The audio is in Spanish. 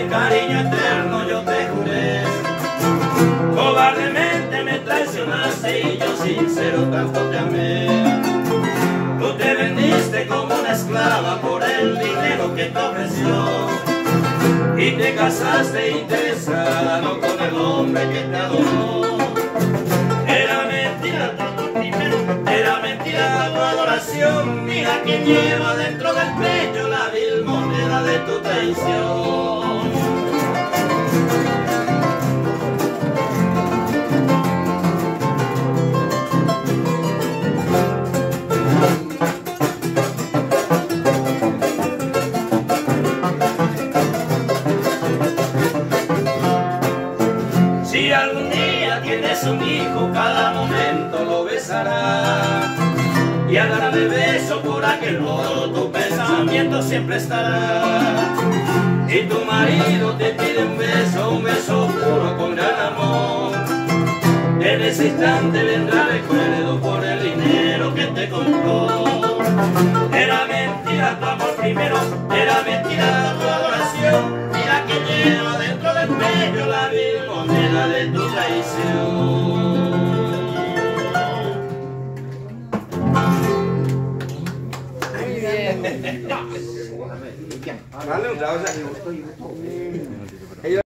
de cariño eterno yo te juré. Cobardemente me traicionaste y yo sincero tanto te amé. Tú te vendiste como una esclava por el dinero que te ofreció. Y te casaste interesada no con el hombre que te adoró. Era mentira tu era mentira tu adoración. Mira quien lleva dentro del pecho la vil moneda de tu traición. Si algún día tienes un hijo, cada momento lo besará. Y al darle beso por aquel modo, tu pensamiento siempre estará. Y tu marido te pide un beso, un beso puro con gran amor. En ese instante vendrá recuerdo por el dinero que te compró. Dale un aplauso.